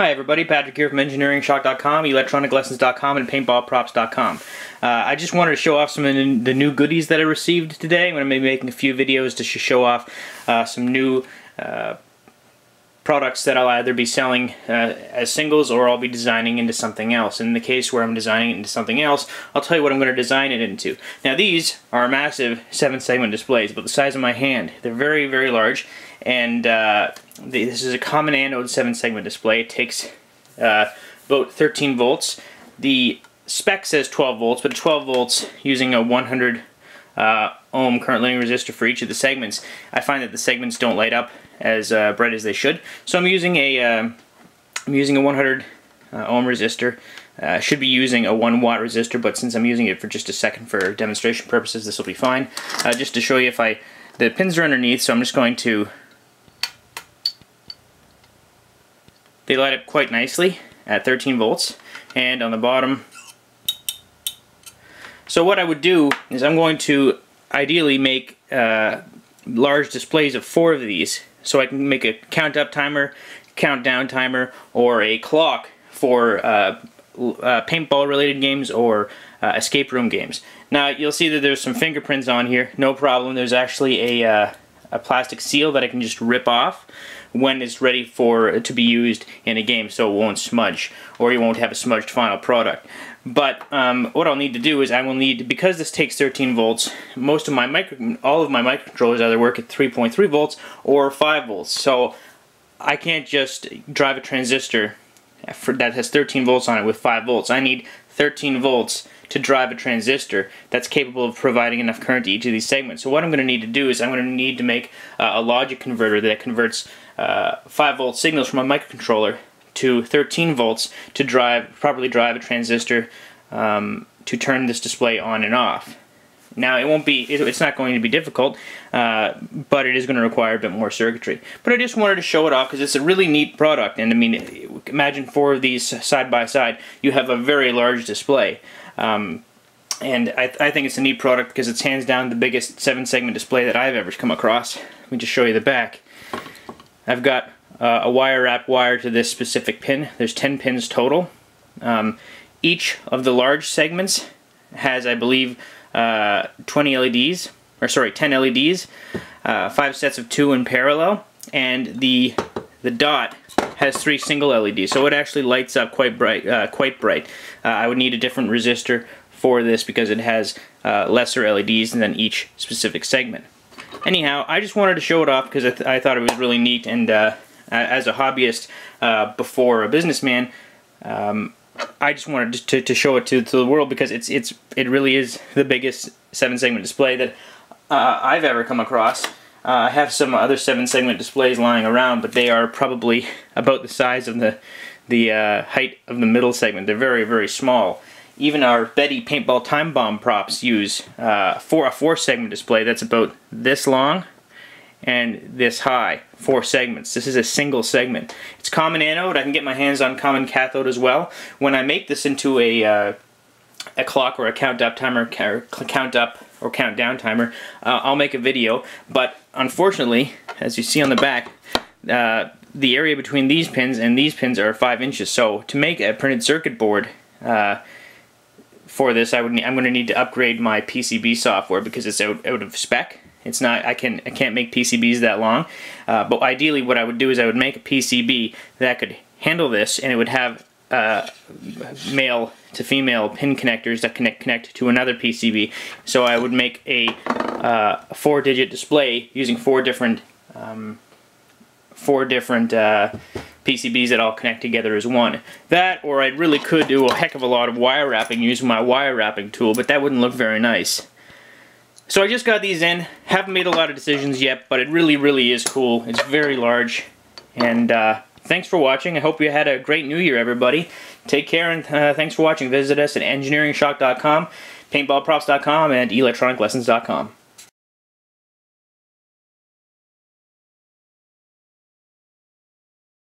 Hi everybody, Patrick here from EngineeringShock.com, ElectronicLessons.com, and PaintballProps.com. Uh, I just wanted to show off some of the new goodies that I received today. I'm going to be making a few videos to show off uh, some new uh, products that I'll either be selling uh, as singles or I'll be designing into something else. In the case where I'm designing it into something else, I'll tell you what I'm going to design it into. Now these are massive 7-segment displays, but the size of my hand. They're very, very large, and uh, this is a common anode 7 segment display. It takes uh, about 13 volts. The spec says 12 volts, but 12 volts using a 100 uh, ohm current limiting resistor for each of the segments. I find that the segments don't light up as uh, bright as they should. So I'm using a am uh, using a 100 uh, ohm resistor. I should be using a 1 watt resistor, but since I'm using it for just a second for demonstration purposes, this will be fine. just to show you if I, the pins are underneath, so I'm just going to They light up quite nicely at 13 volts and on the bottom. So what I would do is I'm going to ideally make uh, large displays of four of these so I can make a count up timer, countdown timer, or a clock for uh, uh, paintball related games or uh, escape room games. Now you'll see that there's some fingerprints on here, no problem. There's actually a, uh, a plastic seal that I can just rip off when it's ready for to be used in a game so it won't smudge or you won't have a smudged final product. But um, what I'll need to do is I will need, because this takes 13 volts, most of my micro, all of my microcontrollers either work at 3.3 volts or 5 volts. So I can't just drive a transistor for, that has 13 volts on it with 5 volts. I need 13 volts to drive a transistor that's capable of providing enough current to each of these segments. So what I'm going to need to do is I'm going to need to make uh, a logic converter that converts uh, 5 volt signals from a microcontroller to 13 volts to drive properly drive a transistor um, to turn this display on and off. Now it won't be, it's not going to be difficult, uh, but it is going to require a bit more circuitry. But I just wanted to show it off because it's a really neat product. And I mean, imagine four of these side by side, you have a very large display. Um, and I, I, think it's a neat product because it's hands down the biggest seven segment display that I've ever come across. Let me just show you the back. I've got uh, a wire wrap wire to this specific pin. There's 10 pins total. Um, each of the large segments has, I believe, uh, 20 LEDs, or sorry, 10 LEDs, uh, five sets of two in parallel, and the the dot has three single LEDs, so it actually lights up quite bright. Uh, quite bright. Uh, I would need a different resistor for this because it has uh, lesser LEDs than each specific segment. Anyhow, I just wanted to show it off because I, th I thought it was really neat, and uh, as a hobbyist before a businessman, um, I just wanted to, to show it to, to the world because it's it's it really is the biggest seven segment display that uh, I've ever come across. Uh, I have some other seven segment displays lying around, but they are probably about the size of the the uh, height of the middle segment. They're very very small. Even our Betty paintball time bomb props use uh, for a four segment display that's about this long and this high, four segments. This is a single segment. It's common anode. I can get my hands on common cathode as well. When I make this into a uh, a clock or a count up timer, count up or countdown timer, uh, I'll make a video. But unfortunately, as you see on the back, uh, the area between these pins and these pins are five inches. So to make a printed circuit board uh, for this, I would I'm going to need to upgrade my PCB software because it's out, out of spec. It's not, I, can, I can't make PCBs that long, uh, but ideally what I would do is I would make a PCB that could handle this and it would have uh, male to female pin connectors that connect connect to another PCB. So I would make a uh, four digit display using four different um, four different uh, PCBs that all connect together as one. That, or I really could do a heck of a lot of wire wrapping using my wire wrapping tool, but that wouldn't look very nice. So I just got these in. Haven't made a lot of decisions yet, but it really, really is cool. It's very large. And uh, thanks for watching. I hope you had a great new year, everybody. Take care, and uh, thanks for watching. Visit us at engineeringshock.com, paintballprops.com, and electroniclessons.com.